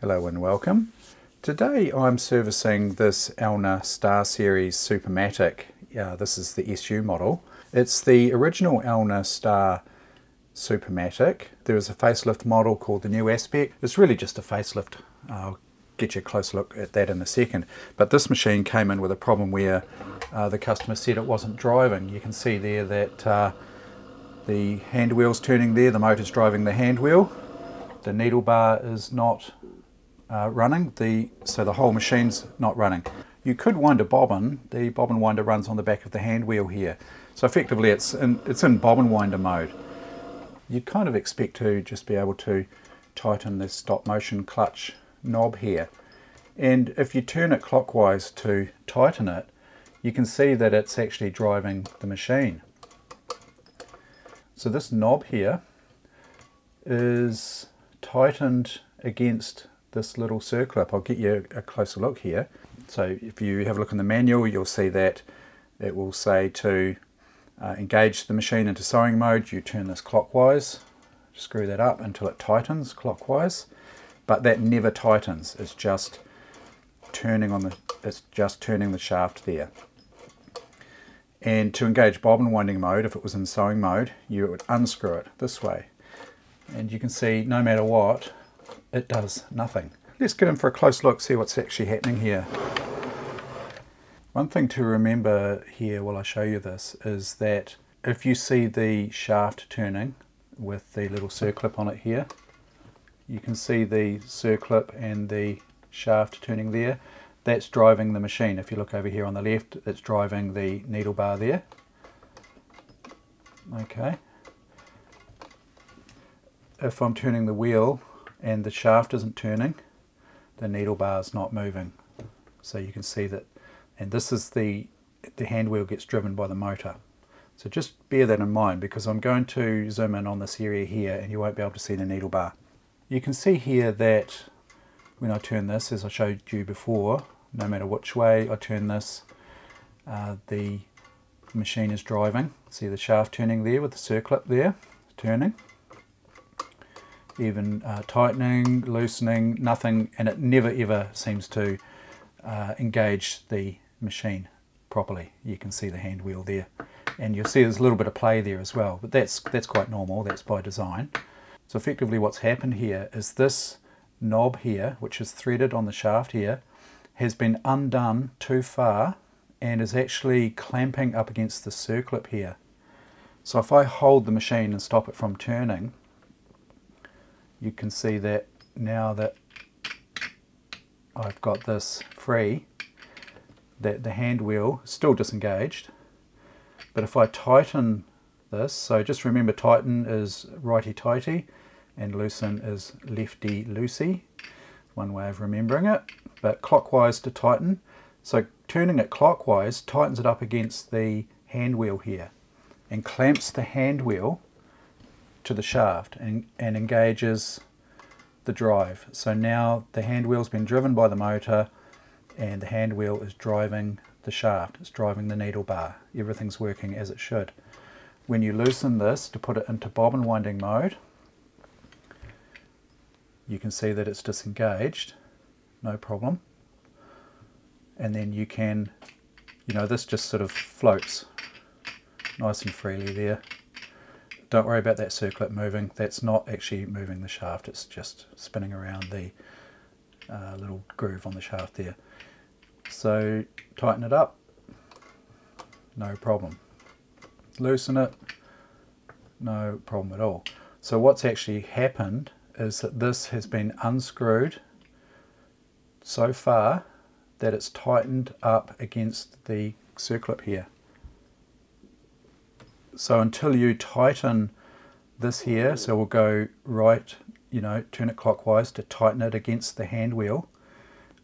Hello and welcome. Today I'm servicing this Elna Star Series Supermatic. This is the SU model. It's the original Elna Star Supermatic. There is a facelift model called the New Aspect. It's really just a facelift. I'll get you a close look at that in a second. But this machine came in with a problem where uh, the customer said it wasn't driving. You can see there that uh, the hand wheel's turning there, the motor's driving the hand wheel. The needle bar is not uh, running, the, so the whole machine's not running. You could wind a bobbin, the bobbin winder runs on the back of the hand wheel here. So effectively it's in, it's in bobbin winder mode. You'd kind of expect to just be able to tighten this stop motion clutch knob here. And if you turn it clockwise to tighten it, you can see that it's actually driving the machine. So this knob here is tightened against this little circlip. I'll get you a closer look here. So if you have a look in the manual, you'll see that it will say to uh, engage the machine into sewing mode, you turn this clockwise, screw that up until it tightens clockwise, but that never tightens, it's just turning on the, it's just turning the shaft there. And to engage bobbin winding mode, if it was in sewing mode, you would unscrew it this way. And you can see no matter what, it does nothing. Let's get in for a close look, see what's actually happening here. One thing to remember here while I show you this is that if you see the shaft turning with the little circlip on it here, you can see the circlip and the shaft turning there. That's driving the machine. If you look over here on the left, it's driving the needle bar there. Okay. If I'm turning the wheel and the shaft isn't turning, the needle bar is not moving. So you can see that, and this is the, the hand wheel gets driven by the motor. So just bear that in mind because I'm going to zoom in on this area here and you won't be able to see the needle bar. You can see here that when I turn this, as I showed you before, no matter which way I turn this, uh, the machine is driving. See the shaft turning there with the circlip there, turning even uh, tightening, loosening, nothing, and it never ever seems to uh, engage the machine properly. You can see the hand wheel there. And you'll see there's a little bit of play there as well, but that's, that's quite normal, that's by design. So effectively what's happened here is this knob here, which is threaded on the shaft here, has been undone too far and is actually clamping up against the circlip here. So if I hold the machine and stop it from turning, you can see that now that I've got this free, that the hand wheel is still disengaged. But if I tighten this, so just remember tighten is righty-tighty and loosen is lefty-loosey. One way of remembering it. But clockwise to tighten. So turning it clockwise tightens it up against the hand wheel here and clamps the hand wheel to the shaft and, and engages the drive. So now the hand wheel's been driven by the motor and the hand wheel is driving the shaft, it's driving the needle bar. Everything's working as it should. When you loosen this to put it into bobbin winding mode, you can see that it's disengaged, no problem. And then you can, you know, this just sort of floats nice and freely there. Don't worry about that circlip moving. That's not actually moving the shaft. It's just spinning around the uh, little groove on the shaft there. So tighten it up. No problem. Loosen it. No problem at all. So what's actually happened is that this has been unscrewed so far that it's tightened up against the circlip here. So until you tighten this here, so we'll go right, you know, turn it clockwise to tighten it against the hand wheel.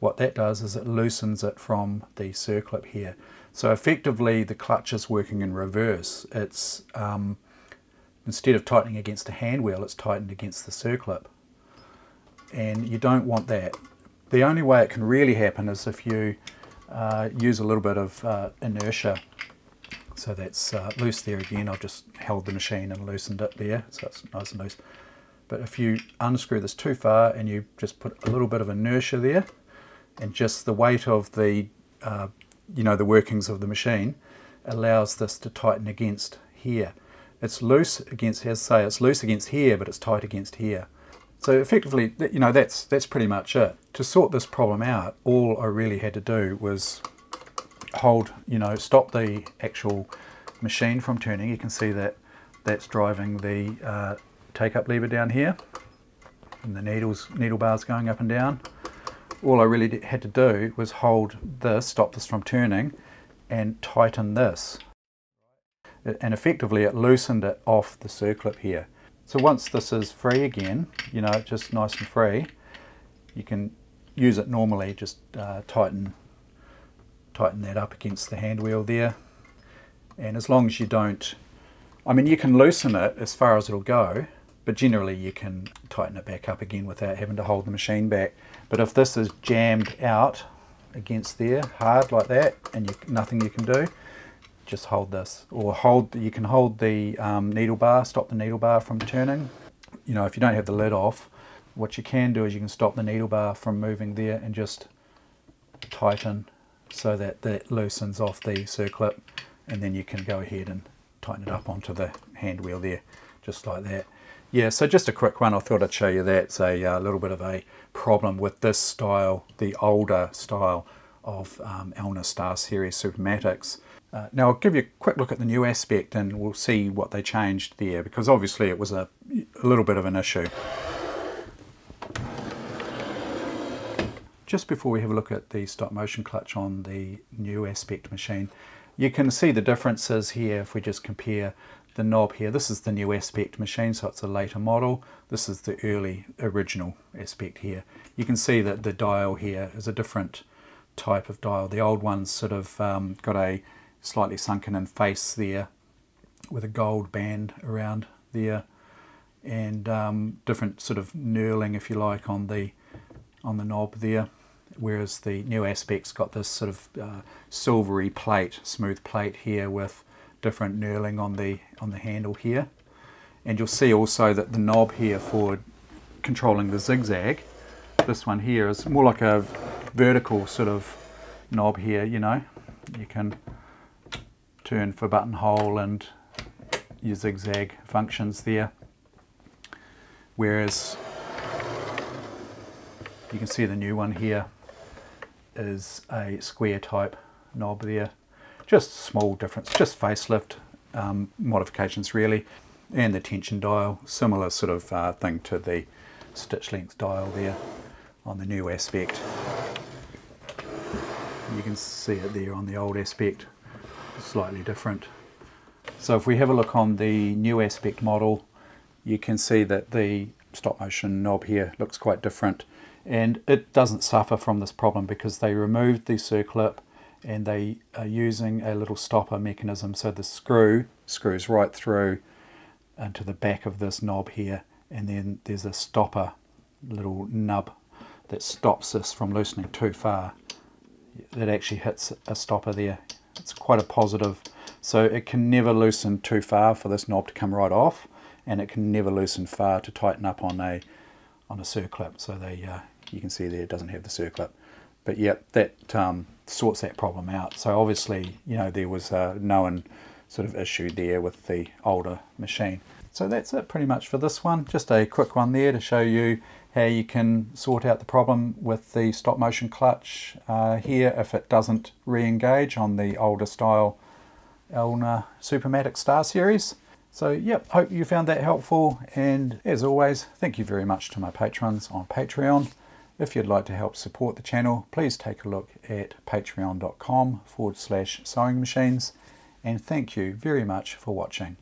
What that does is it loosens it from the circlip here. So effectively the clutch is working in reverse. It's um, instead of tightening against the hand wheel, it's tightened against the circlip. And you don't want that. The only way it can really happen is if you uh, use a little bit of uh, inertia so that's uh, loose there again. I've just held the machine and loosened it there, so it's nice and loose. But if you unscrew this too far and you just put a little bit of inertia there, and just the weight of the, uh, you know, the workings of the machine allows this to tighten against here. It's loose against, as I say, it's loose against here, but it's tight against here. So effectively, you know, that's that's pretty much it. To sort this problem out, all I really had to do was hold, you know, stop the actual machine from turning. You can see that that's driving the uh, take-up lever down here, and the needles, needle bars going up and down. All I really had to do was hold this, stop this from turning, and tighten this. And effectively it loosened it off the circlip here. So once this is free again, you know, just nice and free, you can use it normally, just uh, tighten, tighten that up against the hand wheel there. And as long as you don't, I mean, you can loosen it as far as it'll go, but generally you can tighten it back up again without having to hold the machine back. But if this is jammed out against there, hard like that, and you, nothing you can do, just hold this or hold you can hold the um, needle bar stop the needle bar from turning you know if you don't have the lid off what you can do is you can stop the needle bar from moving there and just tighten so that that loosens off the circlip and then you can go ahead and tighten it up onto the hand wheel there just like that. Yeah so just a quick one. I thought I'd show you that. It's a uh, little bit of a problem with this style the older style of um, Elna Star Series Supermatics. Uh, now I'll give you a quick look at the new aspect and we'll see what they changed there because obviously it was a, a little bit of an issue. Just before we have a look at the stop motion clutch on the new aspect machine, you can see the differences here if we just compare the knob here. This is the new aspect machine, so it's a later model. This is the early original aspect here. You can see that the dial here is a different type of dial. The old one's sort of um, got a slightly sunken in face there with a gold band around there and um, different sort of knurling if you like on the on the knob there whereas the new aspect's got this sort of uh, silvery plate smooth plate here with different knurling on the on the handle here. And you'll see also that the knob here for controlling the zigzag this one here is more like a vertical sort of knob here you know. You can turn for buttonhole and your zigzag functions there. Whereas you can see the new one here is a square type knob there. Just small difference, just facelift um, modifications really. And the tension dial, similar sort of uh, thing to the stitch length dial there on the new aspect. You can see it there on the old aspect slightly different. So if we have a look on the new aspect model, you can see that the stop motion knob here looks quite different and it doesn't suffer from this problem because they removed the circlip and they are using a little stopper mechanism so the screw screws right through into the back of this knob here and then there's a stopper little nub that stops this from loosening too far it actually hits a stopper there it's quite a positive. So it can never loosen too far for this knob to come right off and it can never loosen far to tighten up on a on a circlip. So they uh, you can see there it doesn't have the circlip. But yeah, that um, sorts that problem out. So obviously, you know, there was a known sort of issue there with the older machine. So that's it pretty much for this one. Just a quick one there to show you how you can sort out the problem with the stop motion clutch uh, here if it doesn't re-engage on the older style Elna Supermatic Star Series. So yep, hope you found that helpful and as always, thank you very much to my patrons on Patreon. If you'd like to help support the channel, please take a look at patreon.com forward slash sewing machines and thank you very much for watching.